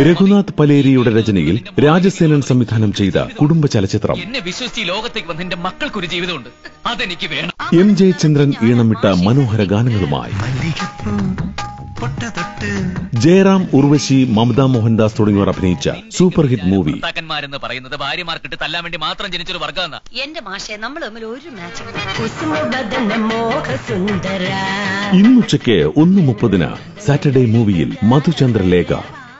രഘുനാഥ് പലേരിയുടെ രചനയിൽ രാജസേനൻ സംവിധാനം ചെയ്ത കുടുംബ ചലച്ചിത്രം. എന്നെ വിശ്വസിച്ച് ഈ ലോകത്തേക്ക് വന്ന എന്റെ മക്കൾക്കൊരു ജീവിതമുണ്ട്. അതെനിക്ക് വേണം. എം ജയചന്ദ്രൻ ഈണമിട്ട മനോഹര ഗാനങ്ങളുമായി. ജയറാം ഉർവശി മമതാ മോഹൻദാസ് തുടങ്ങിയവർ അഭിനയിച്ച സൂപ്പർ ഹിറ്റ് മൂവി. ഭർത്താക്കന്മാരെന്ന് പറയുന്നത് ഭാര്യമാർക്കിട്ട് തല്ലാൻ വേണ്ടി മാത്രം ജനിച്ചൊരു വർഗമെന്ന. എന്റെ മാഷെ നമ്മൾ തമ്മിൽ ഒരു മാച്ച് ഇന്നുച്ചയ്ക്ക് ഒന്ന് മുപ്പതിന് സാറ്റർഡേ മൂവിയിൽ മധുചന്ദ്രലേഖ.